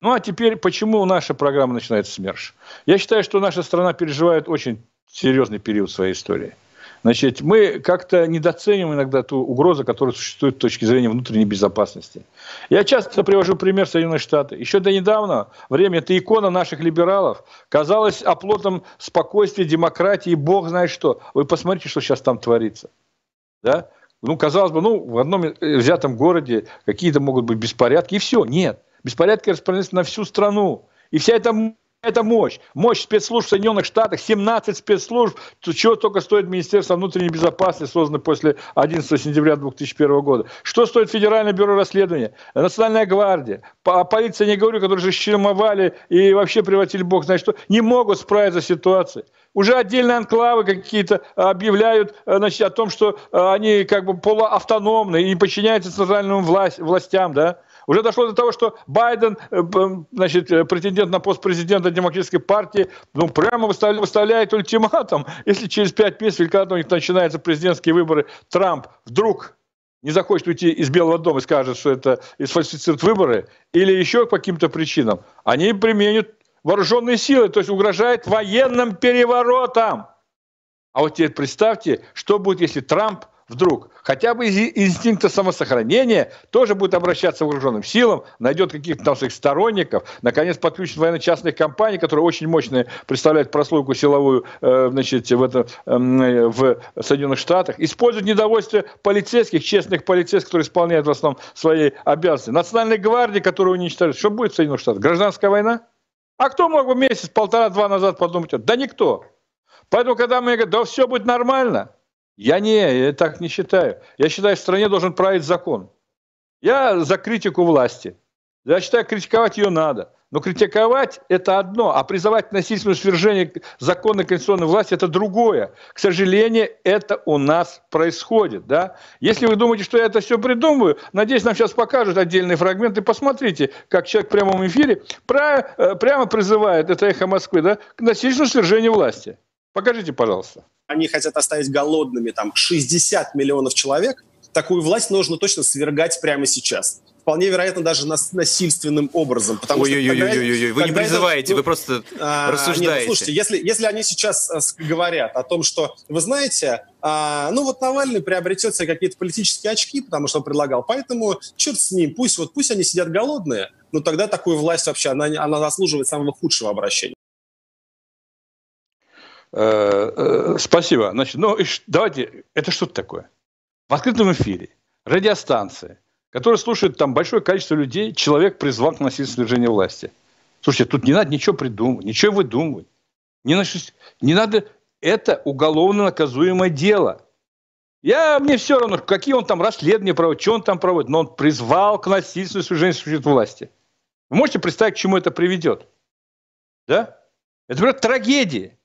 Ну а теперь, почему наша программа начинается СМЕРШ? Я считаю, что наша страна переживает очень серьезный период своей истории. Значит, мы как-то недооцениваем иногда ту угрозу, которая существует с точки зрения внутренней безопасности. Я часто привожу пример Соединенных Штатов. Еще до недавно время эта икона наших либералов казалась оплотом спокойствия, демократии, бог знает что. Вы посмотрите, что сейчас там творится. Да? Ну, казалось бы, ну, в одном взятом городе какие-то могут быть беспорядки, и все. Нет. Беспорядки распространяются на всю страну. И вся эта это мощь. Мощь спецслужб в Соединенных Штатах, 17 спецслужб, чего только стоит Министерство внутренней безопасности, созданное после 11 сентября 2001 года. Что стоит Федеральное бюро расследования, Национальная гвардия, полиция, не говорю, которые же щеломовали и вообще превратили бог знает что, не могут справиться с ситуацией. Уже отдельные анклавы какие-то объявляют значит, о том, что они как бы полуавтономны и не подчиняются центральным власть, властям, да. Уже дошло до того, что Байден, э, значит, э, претендент на пост президента демократической партии, ну, прямо выставляет, выставляет ультиматум. Если через пять месяцев, или когда у них начинаются президентские выборы, Трамп вдруг не захочет уйти из Белого дома и скажет, что это сфальсифицирует выборы, или еще по каким-то причинам, они применят вооруженные силы, то есть угрожает военным переворотом. А вот теперь представьте, что будет, если Трамп вдруг хотя бы из инстинкта самосохранения тоже будет обращаться к вооруженным силам, найдет каких-то там своих сторонников, наконец подключит военно-частных компаний, которые очень мощные представляют прослойку силовую э, значит, в, это, э, в Соединенных Штатах, использует недовольствие полицейских, честных полицейских, которые исполняют в основном свои обязанности, национальной гвардии, которую уничтожают. Что будет в Соединенных Штатах? Гражданская война? А кто мог бы месяц, полтора-два назад подумать? Да никто. Поэтому, когда мы говорим, да все будет нормально, я не, я так не считаю. Я считаю, в стране должен править закон. Я за критику власти. Я считаю, критиковать ее надо. Но критиковать – это одно, а призывать к насильственному свержению законной конституционной власти – это другое. К сожалению, это у нас происходит. Да? Если вы думаете, что я это все придумываю, надеюсь, нам сейчас покажут отдельные фрагменты. Посмотрите, как человек в прямом эфире э, прямо призывает, это эхо Москвы, да, к насильственному свержению власти. Покажите, пожалуйста они хотят оставить голодными там 60 миллионов человек, такую власть нужно точно свергать прямо сейчас. Вполне вероятно, даже нас, насильственным образом. Потому ой, что ой, ой, ой, ой, вы не призываете, это, ну, вы просто а, рассуждаете. Нет, ну, слушайте, если, если они сейчас а, говорят о том, что, вы знаете, а, ну вот Навальный приобретет себе какие-то политические очки, потому что он предлагал, поэтому черт с ним, пусть, вот, пусть они сидят голодные, но тогда такую власть вообще, она, она заслуживает самого худшего обращения. Э, э, спасибо. Значит, ну, давайте, это что такое? В открытом эфире радиостанция, которая слушает там большое количество людей, человек призвал к насильственному свержению власти. Слушайте, тут не надо ничего придумывать, ничего выдумывать. Не, не надо, это уголовно наказуемое дело. Я, мне все равно, какие он там расследования проводит, что он там проводит, но он призвал к насильственному свержению власти. Вы можете представить, к чему это приведет? Да? Это, например, трагедия.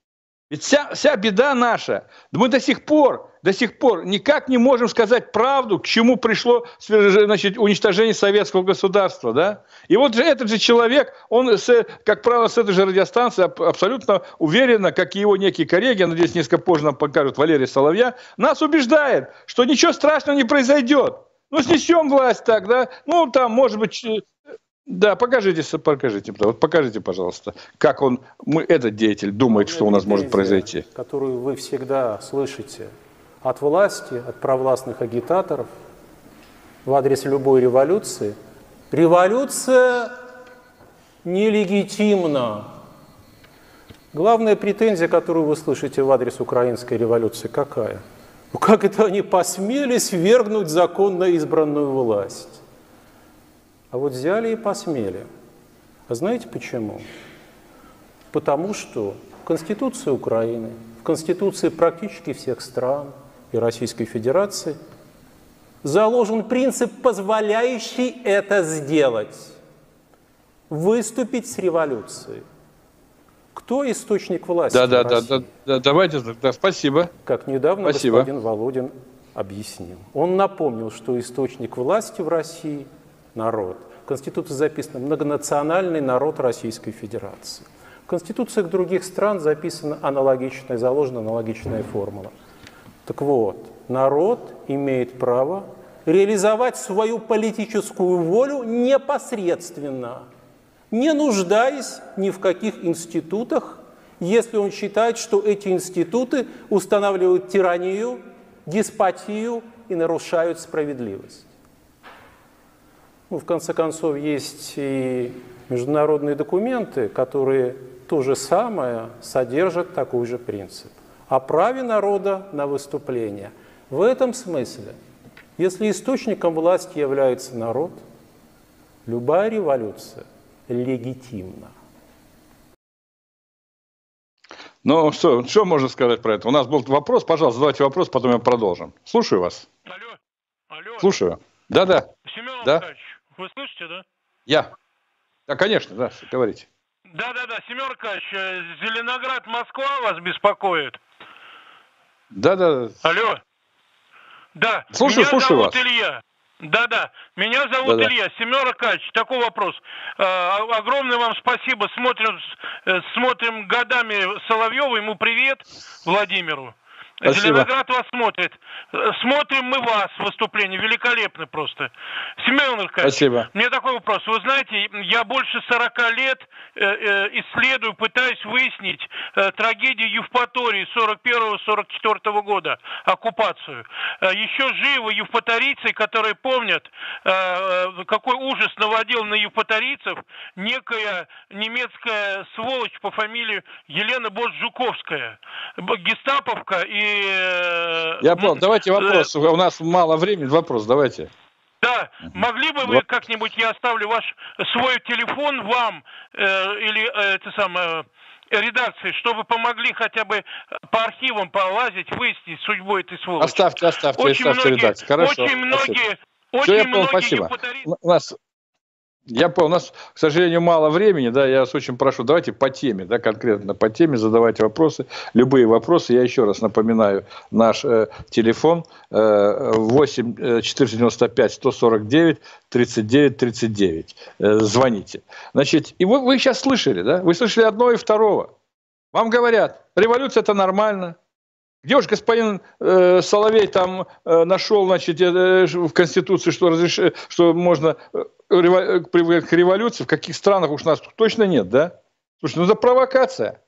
Вся, вся беда наша, мы до сих пор, до сих пор никак не можем сказать правду, к чему пришло значит, уничтожение советского государства. Да? И вот же этот же человек, он, с, как правило, с этой же радиостанции абсолютно уверенно, как и его некие коллеги, я надеюсь, несколько позже нам покажут Валерий Соловья, нас убеждает, что ничего страшного не произойдет. Ну, снесем власть так, да? Ну, там, может быть, да, покажите, покажите, вот покажите, пожалуйста, как он, мы, этот деятель думает, что у нас может произойти. Которую вы всегда слышите от власти, от провластных агитаторов в адрес любой революции. Революция нелегитимна. Главная претензия, которую вы слышите в адрес украинской революции, какая? Ну как это они посмели свергнуть законно избранную власть? А вот взяли и посмели. А знаете почему? Потому что в Конституции Украины, в Конституции практически всех стран и Российской Федерации заложен принцип, позволяющий это сделать. Выступить с революцией. Кто источник власти? Да, да, да, да, да, давайте, да, спасибо. Как недавно спасибо. господин Володин объяснил. Он напомнил, что источник власти в России – народ. В Конституции записано «многонациональный народ Российской Федерации». В конституциях других стран записана аналогичная, заложена аналогичная формула. Так вот, народ имеет право реализовать свою политическую волю непосредственно, не нуждаясь ни в каких институтах, если он считает, что эти институты устанавливают тиранию, деспотию и нарушают справедливость. Ну, в конце концов, есть и международные документы, которые то же самое содержат такой же принцип. О праве народа на выступление. В этом смысле, если источником власти является народ, любая революция легитимна. Ну, что, что можно сказать про это? У нас был вопрос, пожалуйста, задавайте вопрос, потом я продолжим. Слушаю вас. Алло, алло. Слушаю. Да-да. Семен да? Вы слышите, да? Я. Да, конечно, да, говорите. Да-да-да, Семен Аркадьевич, э, Зеленоград, Москва вас беспокоит? Да-да. Алло. Да. Слушаю, Меня слушаю зовут вас. Илья. Да-да, меня зовут Да-да. Илья. Семен Аркадьевич, такой вопрос. Э, огромное вам спасибо. Смотрим, э, смотрим годами Соловьева. Ему привет, Владимиру. Спасибо. Зеленоград вас смотрит. Смотрим мы вас, выступление. Великолепно просто. Семен Аркадьевич, Спасибо. мне такой вопрос. Вы знаете, я больше 40 лет э, э, исследую, пытаюсь выяснить э, трагедию Евпатории 41-44 года, оккупацию. Еще живы евпаторийцы, которые помнят, какой ужас наводил на евпаторийцев некая немецкая сволочь по фамилии Елена Борджуковская. Гестаповка и Э, Я понял. Давайте вопрос. У нас мало времени. Вопрос давайте. Да, могли бы вы как-нибудь, я оставлю ваш свой телефон вам э, или э, это самое редакции, чтобы помогли хотя бы по архивам полазить, выяснить судьбу этой сволочи. Оставьте, оставьте, очень оставьте многие, редакцию. Хорошо. Очень многие, очень Все, я понял, спасибо. У нас я понял, у нас, к сожалению, мало времени, да, я вас очень прошу, давайте по теме, да, конкретно по теме задавайте вопросы, любые вопросы. Я еще раз напоминаю, наш э, телефон э, 8 495 149 39 39. Э, звоните. Значит, и вы, вы сейчас слышали, да, вы слышали одно и второго. Вам говорят, революция это нормально, где уж господин э, Соловей там э, нашел, значит, э, в Конституции, что, разреш... что можно э, револю... приводить к революции, в каких странах уж нас точно нет, да? Слушай, ну это провокация.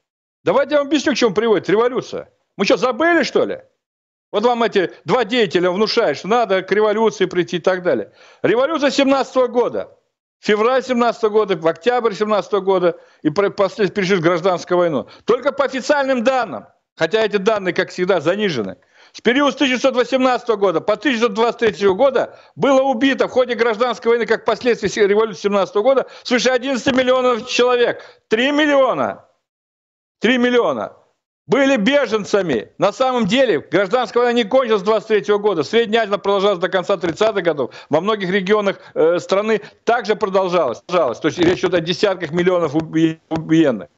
Давайте я вам объясню, к чему приводит революция. Мы что, забыли, что ли? Вот вам эти два деятеля внушают, что надо к революции прийти и так далее. Революция 17 -го года. Февраль 17 -го года, октябрь 17 -го года и после пережив гражданскую войну. Только по официальным данным – хотя эти данные, как всегда, занижены. С периода с 1918 года по 1923 года было убито в ходе гражданской войны, как последствия революции 17 года, свыше 11 миллионов человек. 3 миллиона. 3 миллиона были беженцами. На самом деле гражданская война не кончилась с 23 года. Средняя Азия продолжалась до конца 30-х годов. Во многих регионах э, страны также продолжалась. То есть речь идет о десятках миллионов убиенных.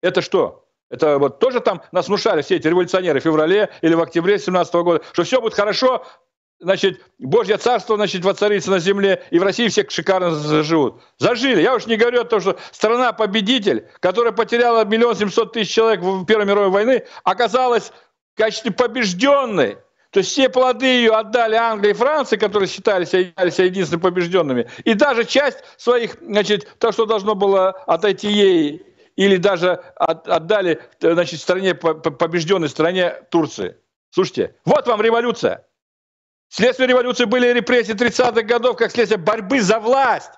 Это что? Это вот тоже там нас внушали все эти революционеры в феврале или в октябре 17 года, что все будет хорошо, значит, Божье царство, значит, воцарится на земле, и в России все шикарно заживут. Зажили. Я уж не говорю о том, что страна-победитель, которая потеряла миллион семьсот тысяч человек в Первой мировой войны, оказалась в качестве побежденной. То есть все плоды ее отдали Англии и Франции, которые считались являлись единственными побежденными. И даже часть своих, значит, то, что должно было отойти ей или даже отдали значит, стране, побежденной стране Турции. Слушайте, вот вам революция. Следствие революции были репрессии 30-х годов, как следствие борьбы за власть.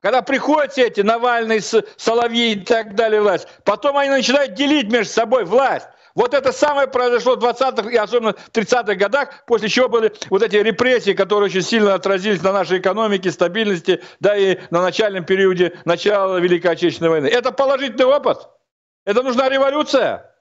Когда приходят эти Навальный, Соловьи и так далее власть, потом они начинают делить между собой власть. Вот это самое произошло в 20-х и особенно в 30-х годах, после чего были вот эти репрессии, которые очень сильно отразились на нашей экономике, стабильности, да и на начальном периоде начала Великой Отечественной войны. Это положительный опыт. Это нужна революция.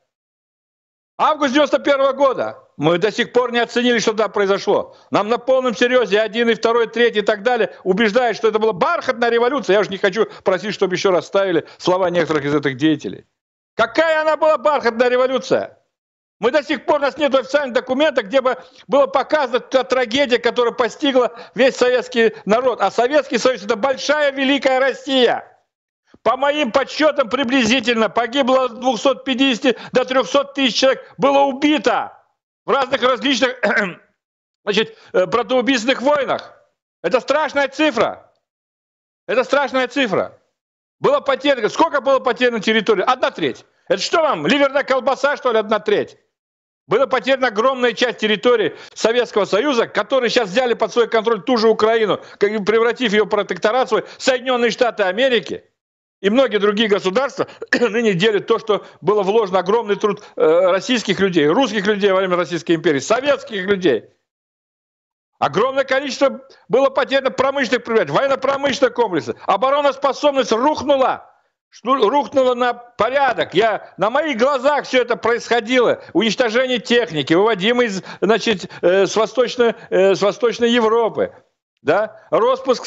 Август 91 -го года. Мы до сих пор не оценили, что там произошло. Нам на полном серьезе один, и второй, третий и так далее убеждают, что это была бархатная революция. Я уже не хочу просить, чтобы еще раз ставили слова некоторых из этих деятелей. Какая она была бархатная революция? Мы до сих пор, у нас нет официальных документов, где бы было показано та трагедия, которая постигла весь советский народ. А Советский Союз – это большая великая Россия. По моим подсчетам, приблизительно погибло от 250 до 300 тысяч человек, было убито в разных различных значит, э, братоубийственных войнах. Это страшная цифра. Это страшная цифра. Было потеряно. Сколько было потеряно территории? Одна треть. Это что вам, ливерная колбаса, что ли, одна треть? Была потеряна огромная часть территории Советского Союза, которые сейчас взяли под свой контроль ту же Украину, превратив ее в протекторат свой, Соединенные Штаты Америки и многие другие государства ныне делят то, что было вложено огромный труд э, российских людей, русских людей во время Российской империи, советских людей. Огромное количество было потеряно промышленных предприятий, военно-промышленного комплекса. Обороноспособность рухнула рухнуло на порядок. Я, на моих глазах все это происходило. Уничтожение техники, выводимой из, значит, э, с, восточной, э, с Восточной Европы. Да? Роспуск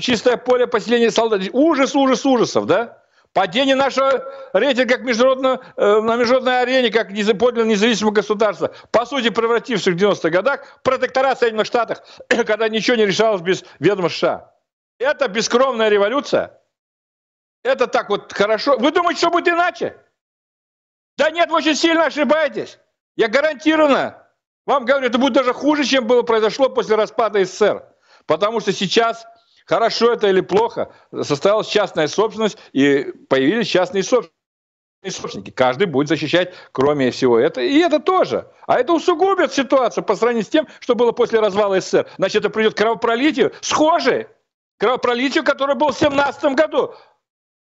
чистое поле поселения солдат. Ужас, ужас, ужасов. Да? Падение нашего рейтинга как международного, э, на международной арене, как подлинно независимого государства, по сути превратившись в 90-х годах в протекторат Соединенных Штатах, когда ничего не решалось без ведома США. Это бескровная революция – это так вот хорошо. Вы думаете, что будет иначе? Да нет, вы очень сильно ошибаетесь. Я гарантированно вам говорю, это будет даже хуже, чем было произошло после распада СССР. Потому что сейчас, хорошо это или плохо, состоялась частная собственность и появились частные собственники. Каждый будет защищать, кроме всего это. И это тоже. А это усугубит ситуацию по сравнению с тем, что было после развала СССР. Значит, это придет к кровопролитию, схожее кровопролитию, которое было в 17 году.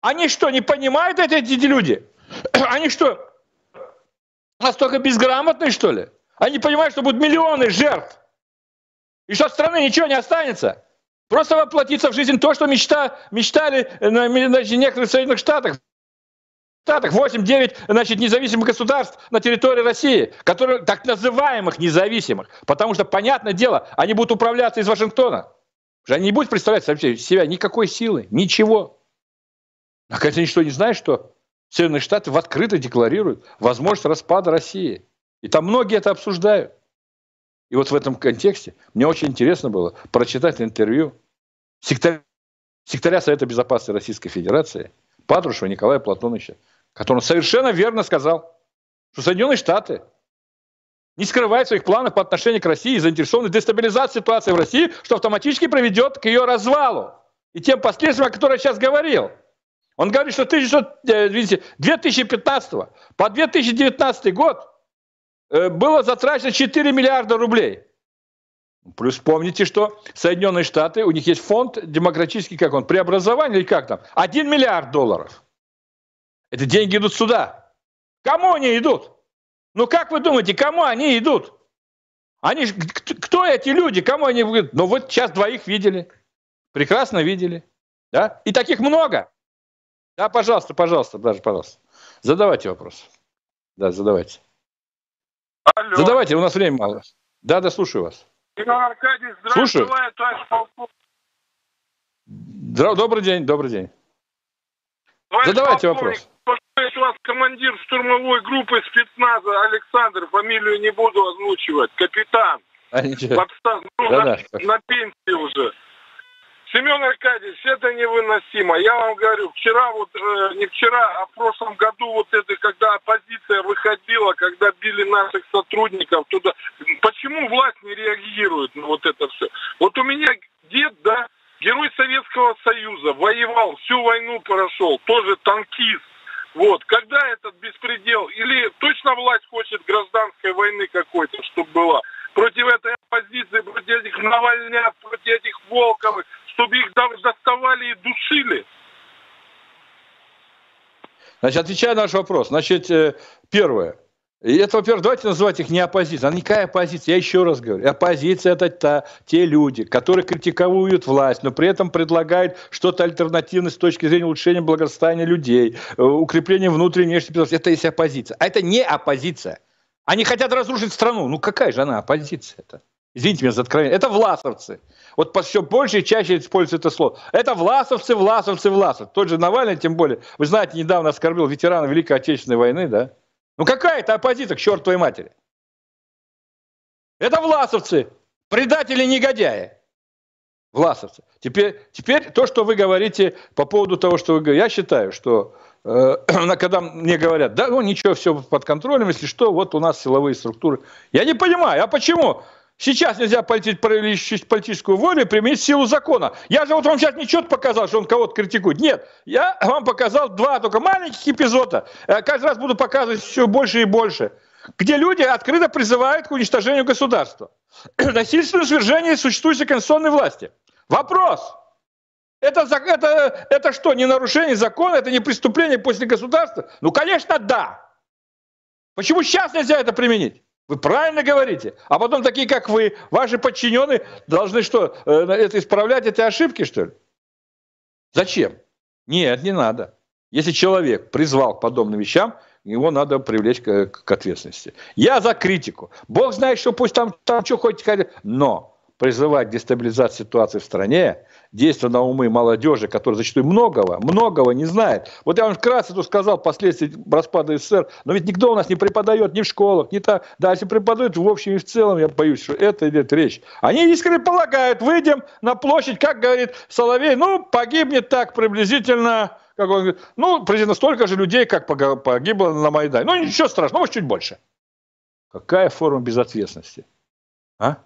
Они что, не понимают эти, эти люди? Они что, настолько безграмотные, что ли? Они понимают, что будут миллионы жертв. И что от страны ничего не останется. Просто воплотиться в жизнь то, что мечта, мечтали на, на некоторых Соединенных Штатах. Штатах 8-9 значит, независимых государств на территории России, которые, так называемых независимых, потому что, понятное дело, они будут управляться из Вашингтона. Они не будут представлять себя никакой силы, ничего. А хотя никто не знает, что Соединенные Штаты в открыто декларируют возможность распада России. И там многие это обсуждают. И вот в этом контексте мне очень интересно было прочитать интервью сектаря, сектаря Совета Безопасности Российской Федерации Патрушева Николая Платоновича, который совершенно верно сказал, что Соединенные Штаты не скрывают своих планов по отношению к России и заинтересованы в дестабилизации ситуации в России, что автоматически приведет к ее развалу и тем последствиям, о которых я сейчас говорил – он говорит, что 2015 э, по 2019 год было затрачено 4 миллиарда рублей. Плюс помните, что Соединенные Штаты, у них есть фонд демократический, как он, преобразование или как там, 1 миллиард долларов. Это деньги идут сюда. Кому они идут? Ну как вы думаете, кому они идут? Они, кто эти люди, кому они идут? Ну вот сейчас двоих видели, прекрасно видели. Да? И таких много. Да, пожалуйста, пожалуйста, даже, пожалуйста. Задавайте вопрос. Да, задавайте. Алло. Задавайте, у нас время мало. Да, да, слушаю вас. Иван Аркадьевич, слушаю. Добрый день, добрый день. Товарищ Задавайте вопрос. У вас командир штурмовой группы спецназа Александр, фамилию не буду озвучивать, капитан. А, ничего. Подстав, ну, да, на, да. на пенсии уже. Семен Аркадьевич, это невыносимо. Я вам говорю, вчера вот, э, не вчера, а в прошлом году вот это, когда оппозиция выходила, когда били наших сотрудников туда. Почему власть не реагирует на вот это все? Вот у меня дед, да, герой Советского Союза, воевал, всю войну прошел, тоже танкист. Вот, когда этот беспредел? Или точно власть хочет гражданской войны какой-то, чтобы была? Против этой оппозиции, против этих Навальнят, против этих Волковых, чтобы их доставали и душили. Значит, отвечая на наш вопрос. Значит, э, первое. И это, во-первых, давайте называть их не оппозицией. А никакая оппозиция, я еще раз говорю. Оппозиция – это та, те люди, которые критикуют власть, но при этом предлагают что-то альтернативное с точки зрения улучшения благосостояния людей, э, укрепления внутренней внешней безопасности. Это есть оппозиция. А это не оппозиция. Они хотят разрушить страну. Ну какая же она оппозиция-то? Извините меня за откровение. Это власовцы. Вот все больше и чаще используется это слово. Это власовцы, власовцы, власовцы. Тот же Навальный, тем более, вы знаете, недавно оскорбил ветерана Великой Отечественной войны, да? Ну какая это оппозиция к чертовой матери? Это власовцы, предатели, негодяи. Власовцы. Теперь, теперь то, что вы говорите по поводу того, что вы говорите, я считаю, что э, когда мне говорят, да, ну ничего, все под контролем, если что, вот у нас силовые структуры. Я не понимаю, а почему? Сейчас нельзя политическую волю применить силу закона. Я же вот вам сейчас ничего показал, что он кого-то критикует. Нет, я вам показал два только маленьких эпизода. Я каждый раз буду показывать все больше и больше. Где люди открыто призывают к уничтожению государства. Насильственное свержение существующей конституционной власти. Вопрос. Это, это, это что, не нарушение закона, это не преступление после государства? Ну, конечно, да. Почему сейчас нельзя это применить? Вы правильно говорите. А потом такие, как вы, ваши подчиненные, должны что, э, это исправлять эти ошибки, что ли? Зачем? Нет, не надо. Если человек призвал к подобным вещам, его надо привлечь к, к ответственности. Я за критику. Бог знает, что пусть там, там что хоть но призывать к дестабилизации ситуации в стране, действия на умы молодежи, которая зачастую многого, многого не знает. Вот я вам вкратце тут сказал последствия распада СССР, но ведь никто у нас не преподает ни в школах, ни так. Да, если преподают в общем и в целом, я боюсь, что это идет речь. Они искренне полагают, выйдем на площадь, как говорит Соловей, ну, погибнет так приблизительно как он говорит, ну, примерно столько же людей, как погибло на Майдане. Ну, ничего страшного, может, чуть больше. Какая форма безответственности? А?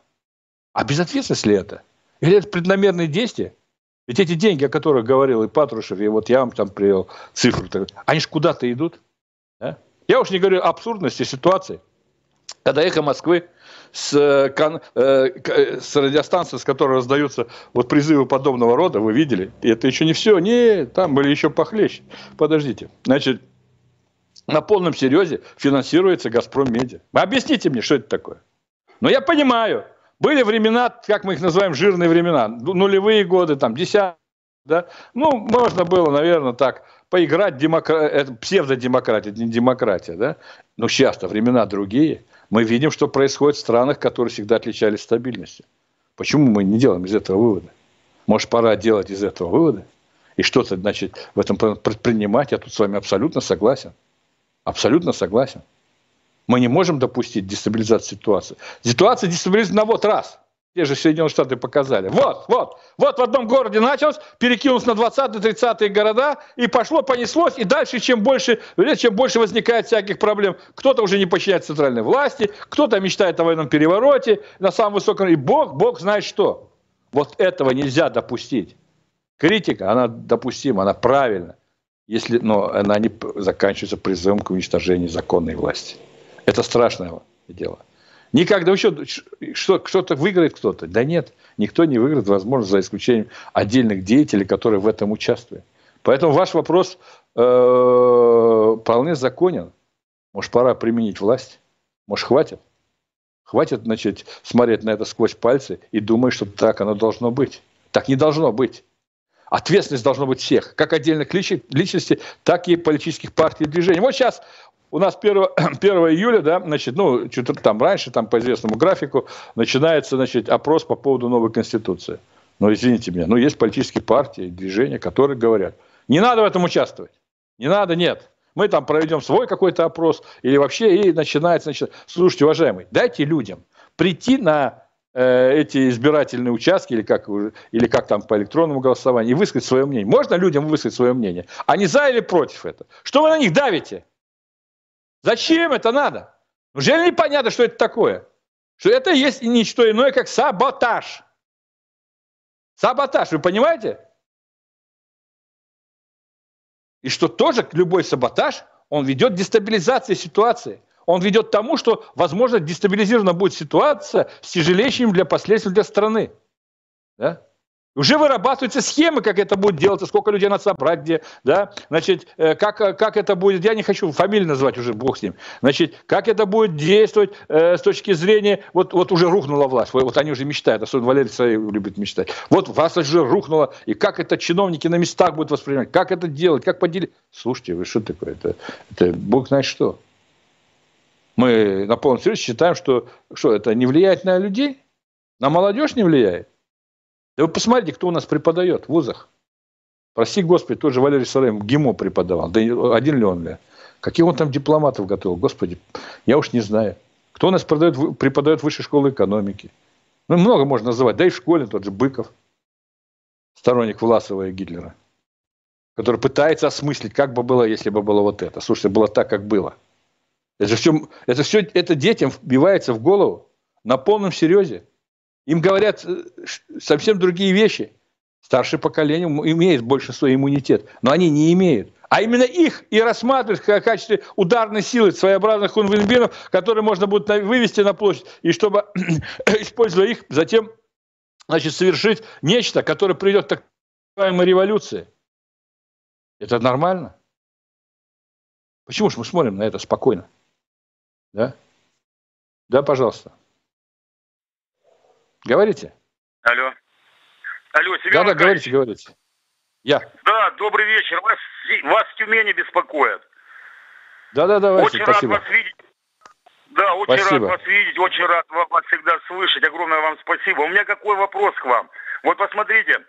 А безответственность ли это? Или это преднамерные действия? Ведь эти деньги, о которых говорил и Патрушев, и вот я вам там привел цифру, они же куда-то идут. Да? Я уж не говорю о абсурдности ситуации. Когда «Эхо Москвы» с, э, э, с радиостанцией, с которой раздаются вот призывы подобного рода, вы видели, и это еще не все, не, там были еще похлеще. Подождите, значит, на полном серьезе финансируется «Газпром Медиа». Объясните мне, что это такое? Но я понимаю, были времена, как мы их называем, жирные времена, нулевые годы, там, десятые, да? Ну, можно было, наверное, так поиграть, демокра... это псевдодемократия, не демократия, да? Но сейчас-то времена другие. Мы видим, что происходит в странах, которые всегда отличались стабильностью. Почему мы не делаем из этого вывода? Может, пора делать из этого выводы? И что-то, значит, в этом предпринимать? Я тут с вами абсолютно согласен. Абсолютно согласен. Мы не можем допустить дестабилизации ситуации. Ситуация дестабилизирована вот раз. Те же Соединенные Штаты показали. Вот, вот, вот в одном городе началось, перекинулось на 20-30-е города, и пошло, понеслось, и дальше, чем больше, чем больше возникает всяких проблем, кто-то уже не подчиняется центральной власти, кто-то мечтает о военном перевороте на самом высоком, и Бог, Бог знает что. Вот этого нельзя допустить. Критика, она допустима, она правильна, если, но она не заканчивается призывом к уничтожению законной власти. Это страшное дело. Никогда еще что, кто-то выиграет кто-то. Да нет, никто не выиграет, возможно, за исключением отдельных деятелей, которые в этом участвуют. Поэтому ваш вопрос э, вполне законен. Может, пора применить власть? Может, хватит? Хватит, значит, смотреть на это сквозь пальцы и думать, что так оно должно быть. Так не должно быть. Ответственность должна быть всех, как отдельных личностей, так и политических партий и движений. Вот сейчас у нас 1, 1 июля, да, значит, ну, что-то там раньше, там по известному графику, начинается, значит, опрос по поводу новой Конституции. Но, извините меня, ну, есть политические партии, движения, которые говорят, не надо в этом участвовать. Не надо, нет. Мы там проведем свой какой-то опрос или вообще, и начинается, значит, слушайте, уважаемый, дайте людям прийти на э, эти избирательные участки или как, или как там по электронному голосованию и высказать свое мнение. Можно людям высказать свое мнение? Они за или против этого? Что вы на них давите? Зачем это надо? Неужели непонятно, что это такое? Что это есть ничто иное, как саботаж. Саботаж, вы понимаете? И что тоже любой саботаж, он ведет к дестабилизации ситуации. Он ведет к тому, что, возможно, дестабилизирована будет ситуация с тяжелейшим для последствий для страны. Да? Уже вырабатываются схемы, как это будет делаться, сколько людей надо собрать, где, да, значит, э, как, э, как это будет, я не хочу фамилии назвать уже, бог с ним, значит, как это будет действовать э, с точки зрения, вот, вот уже рухнула власть, вот, вот они уже мечтают, особенно Валерий Саев любит мечтать, вот власть уже рухнула, и как это чиновники на местах будут воспринимать, как это делать, как поделить, слушайте, вы что такое, это, это бог знает что. Мы на полном серьезе считаем, что, что это не влияет на людей, на молодежь не влияет. Да вы посмотрите, кто у нас преподает в вузах. Прости Господи, тот же Валерий Сараем ГИМО преподавал. Да один ли он ли? Каких он там дипломатов готовил? Господи, я уж не знаю. Кто у нас продает, преподает в высшей школе экономики? Ну, много можно называть. Да и в школе тот же Быков, сторонник Власова и Гитлера, который пытается осмыслить, как бы было, если бы было вот это. Слушайте, было так, как было. Это все, это все это детям вбивается в голову. на полном серьезе. Им говорят э, совсем другие вещи. Старшее поколение имеет большинство иммунитет, но они не имеют. А именно их и рассматривают в качестве ударной силы своеобразных хунвейбинов, которые можно будет вывести на площадь, и чтобы, используя их, затем значит, совершить нечто, которое приведет к так называемой революции. Это нормально? Почему же мы смотрим на это спокойно? Да? Да, пожалуйста. Говорите. Алло. Алло, Семен Да, да, говорите, говорите. Я. Да, добрый вечер. Вас, вас в Тюмени беспокоят. Да, да, давайте, Очень спасибо. рад вас видеть. Да, очень спасибо. рад вас видеть, очень рад вас всегда слышать. Огромное вам спасибо. У меня какой вопрос к вам? Вот посмотрите,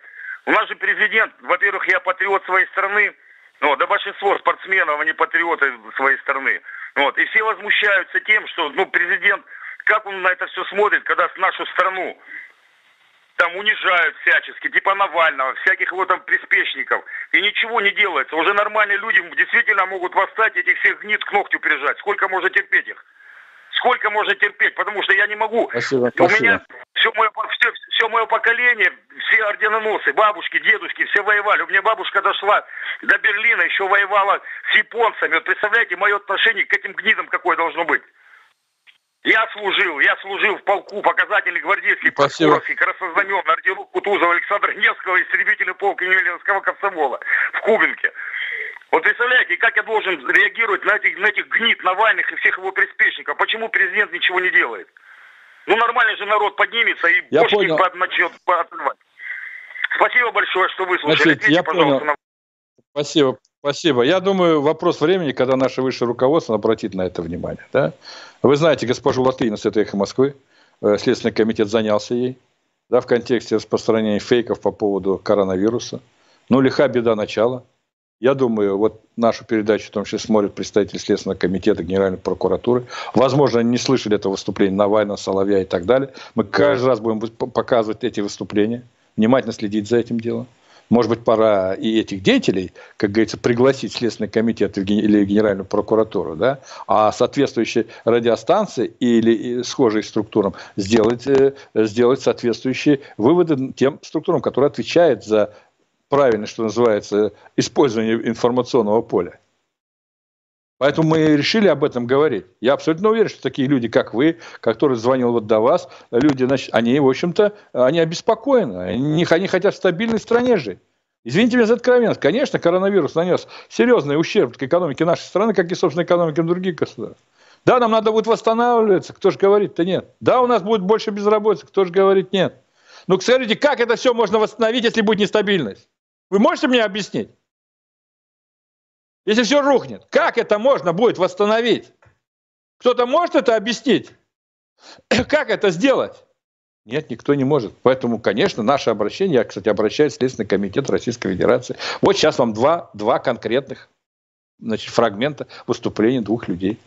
у нас же президент, во-первых, я патриот своей страны, ну, да большинство спортсменов, они патриоты своей страны. Вот, и все возмущаются тем, что, ну, президент, как он на это все смотрит, когда нашу страну там унижают всячески, типа Навального, всяких его там приспешников, и ничего не делается. Уже нормальные люди действительно могут восстать, этих всех гнид к ногтю прижать. Сколько можно терпеть их? Сколько можно терпеть? Потому что я не могу. Спасибо, У меня все мое, все, все мое поколение, все орденоносы, бабушки, дедушки, все воевали. У меня бабушка дошла до Берлина, еще воевала с японцами. Вот представляете, мое отношение к этим гнидам какое должно быть? Я служил, я служил в полку, показательный гвардейский, прокуровский, краснознаменный, орденок Кутузова, Александра Невского, истребительный полк Емельянского комсомола в Кубинке. Вот представляете, как я должен реагировать на этих, на этих гнид Навальных и всех его приспешников? Почему президент ничего не делает? Ну, нормальный же народ поднимется и я бошки понял. начнет отрывать. Спасибо большое, что выслушали. Значит, Ответьте, я понял. На... Спасибо. Спасибо. Я думаю, вопрос времени, когда наше высшее руководство обратит на это внимание. Да? Вы знаете госпожу Латынину с этой эхо Москвы. Э, Следственный комитет занялся ей да, в контексте распространения фейков по поводу коронавируса. Ну, лиха беда начала. Я думаю, вот нашу передачу в том числе смотрят представители Следственного комитета, Генеральной прокуратуры. Возможно, они не слышали это выступление Навального, Соловья и так далее. Мы каждый раз будем показывать эти выступления, внимательно следить за этим делом. Может быть, пора и этих деятелей, как говорится, пригласить Следственный комитет или Генеральную прокуратуру, да, а соответствующие радиостанции или схожие структурам сделать, э, сделать соответствующие выводы тем структурам, которые отвечают за правильно, что называется, использование информационного поля. Поэтому мы решили об этом говорить. Я абсолютно уверен, что такие люди, как вы, который звонил вот до вас, люди, значит, они, в общем-то, они обеспокоены. Они, они хотят в стабильной стране жить. Извините меня за откровенность. Конечно, коронавирус нанес серьезный ущерб к экономике нашей страны, как и, собственно, экономикам других государств. Да, нам надо будет восстанавливаться, кто же говорит-то нет. Да, у нас будет больше безработицы, кто же говорит нет. Но скажите, как это все можно восстановить, если будет нестабильность? Вы можете мне объяснить? Если все рухнет, как это можно будет восстановить? Кто-то может это объяснить? Как это сделать? Нет, никто не может. Поэтому, конечно, наше обращение, я, кстати, обращаюсь в Следственный комитет Российской Федерации. Вот сейчас вам два, два конкретных значит, фрагмента выступления двух людей.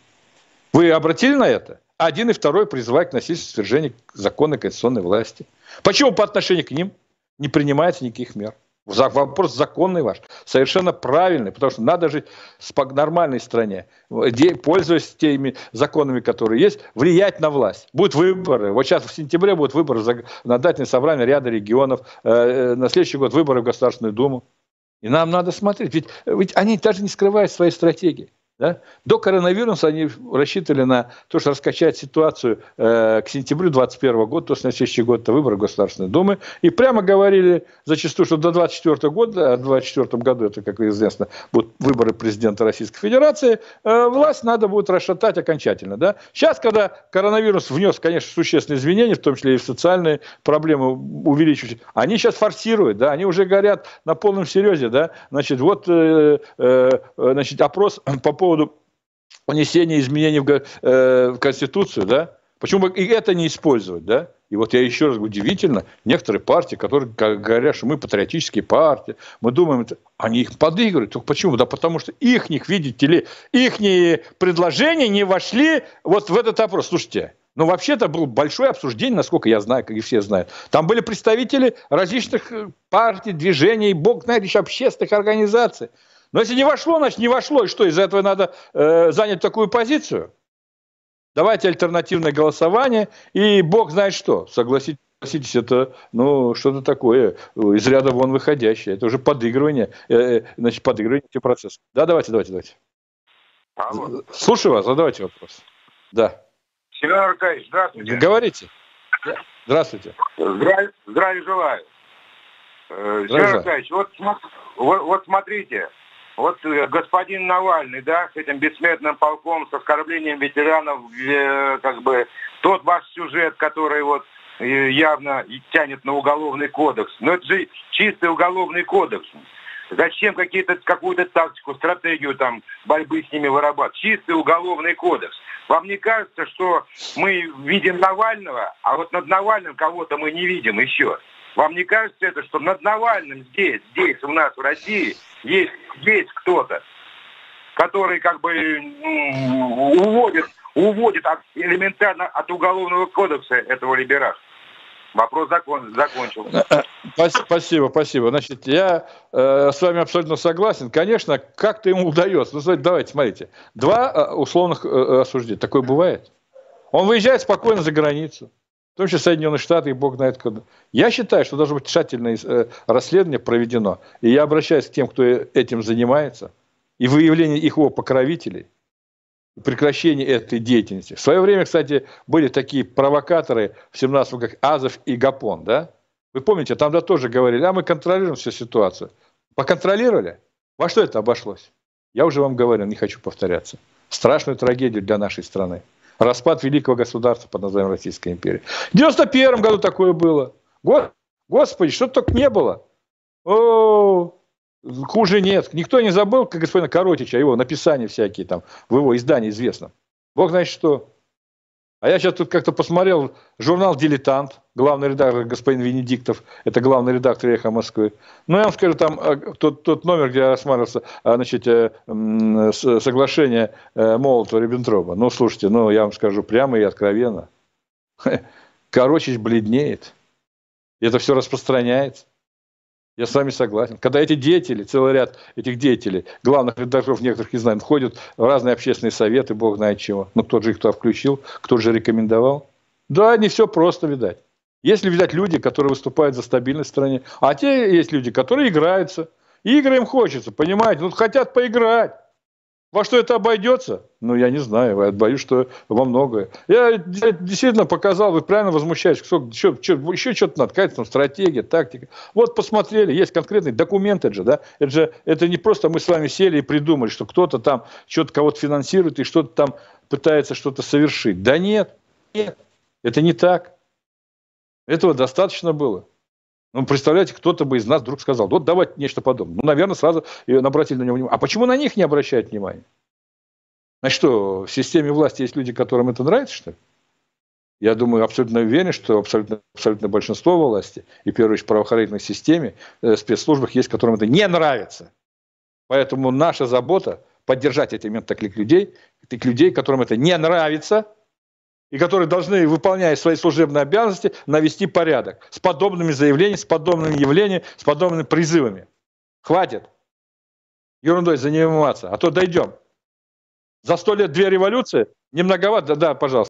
Вы обратили на это? Один и второй призывают к насильственному свержению законной конституционной власти. Почему по отношению к ним не принимается никаких мер? Вопрос законный ваш, совершенно правильный, потому что надо жить в нормальной стране, пользуясь теми законами, которые есть, влиять на власть. Будут выборы. Вот сейчас в сентябре будут выборы на законодательное собрание ряда регионов, э, э, на следующий год выборы в Государственную Думу. И нам надо смотреть, ведь, ведь они даже не скрывают своей стратегии. Да? До коронавируса они рассчитывали на то, что раскачать ситуацию э, к сентябрю 2021 года, то есть на следующий год это выборы Государственной Думы, и прямо говорили зачастую, что до 2024 года, а в 2024 году, это, как известно, будут выборы президента Российской Федерации, э, власть надо будет расшатать окончательно. Да? Сейчас, когда коронавирус внес, конечно, существенные изменения, в том числе и в социальные проблемы увеличиваются, они сейчас форсируют, да? они уже говорят на полном серьезе, да? значит, вот э, э, значит, опрос по поводу поводу внесения изменений в, э, в Конституцию, да? Почему бы и это не использовать, да? И вот я еще раз говорю, удивительно, некоторые партии, которые говорят, что мы патриотические партии, мы думаем, они их подыгрывают. Только почему? Да потому что их, видите ли, их предложения не вошли вот в этот опрос. Слушайте, ну, вообще-то было большое обсуждение, насколько я знаю, как и все знают. Там были представители различных э, партий, движений, бог знает, еще общественных организаций. Но если не вошло, значит не вошло. И что, из-за этого надо э, занять такую позицию? Давайте альтернативное голосование, и бог знает что, согласитесь. Согласитесь, это ну, что-то такое из ряда вон выходящее. Это уже подыгрывание, э, э значит, подыгрывание этих процессов. Да, давайте, давайте, давайте. Алло. Слушаю вас, задавайте вопрос. Да. Семен Аркадьевич, здравствуйте. Говорите. Здравствуйте. Здравия, здравия желаю. Э, Семен Аркадьевич, вот, вот, вот смотрите, вот э, господин Навальный, да, с этим бессмертным полком, с оскорблением ветеранов, э, как бы, тот ваш сюжет, который вот э, явно тянет на уголовный кодекс. Но это же чистый уголовный кодекс. Зачем какие-то, какую-то тактику, стратегию там борьбы с ними вырабатывать? Чистый уголовный кодекс. Вам не кажется, что мы видим Навального, а вот над Навальным кого-то мы не видим еще? Вам не кажется это, что над Навальным здесь, здесь у нас в России есть, есть кто-то, который как бы ну, уводит, уводит от, элементарно от уголовного кодекса этого либерашка? Вопрос закон, закончил. Э, э, спасибо, спасибо. Значит, я э, с вами абсолютно согласен. Конечно, как-то ему удается. Ну, давайте, смотрите. Два э, условных э, осуждения. Такое бывает. Он выезжает спокойно за границу том числе Соединенные Штаты и бог знает куда. Я считаю, что должно быть тщательное э, расследование проведено. И я обращаюсь к тем, кто этим занимается, и выявление их его покровителей, прекращение этой деятельности. В свое время, кстати, были такие провокаторы в 17 как Азов и Гапон, да? Вы помните, там да тоже говорили, а мы контролируем всю ситуацию. Поконтролировали? Во что это обошлось? Я уже вам говорил, не хочу повторяться. Страшную трагедию для нашей страны распад великого государства под названием Российская империя. В 91 году такое было. Господи, что только не было. О, хуже нет. Никто не забыл, как господина Коротича, его написания всякие там в его издании известном. Бог знает что. А я сейчас тут как-то посмотрел журнал «Дилетант», главный редактор господин Венедиктов, это главный редактор «Эхо Москвы». Ну, я вам скажу, там э, тот, тот номер, где рассматривался а, значит, э, соглашение э, Молотова-Риббентропа. Ну, слушайте, ну, я вам скажу прямо и откровенно. Короче, бледнеет. Это все распространяется. Я с вами согласен. Когда эти деятели, целый ряд этих деятелей, главных редакторов некоторых не знаю, входят в разные общественные советы, бог знает чего. Ну, кто же их туда включил, кто же рекомендовал. Да, не все просто, видать. Есть видать, люди, которые выступают за стабильность в стране, а те есть люди, которые играются. Игры им хочется, понимаете, ну, хотят поиграть. Во что это обойдется? Ну, я не знаю, я боюсь, что во многое. Я, я действительно показал, вы правильно возмущаетесь, что, что, что, еще что-то надо, какая-то там стратегия, тактика. Вот посмотрели, есть конкретные документы же, да, это же, это не просто мы с вами сели и придумали, что кто-то там что-то кого-то финансирует и что-то там пытается что-то совершить. Да нет, нет, это не так. Этого достаточно было. Ну, представляете, кто-то бы из нас вдруг сказал, вот давайте нечто подобное. Ну, наверное, сразу обратили на него внимание. А почему на них не обращают внимания? Значит, что, в системе власти есть люди, которым это нравится, что ли? Я думаю, абсолютно уверен, что абсолютно, абсолютно большинство власти, и в первую очередь правоохранительной системе, э, спецслужбах есть, которым это не нравится. Поэтому наша забота поддержать этих таких людей, таких людей, которым это не нравится – и которые должны, выполняя свои служебные обязанности, навести порядок с подобными заявлениями, с подобными явлениями, с подобными призывами. Хватит ерундой заниматься, а то дойдем. За сто лет две революции, не многовато, да, да, пожалуйста.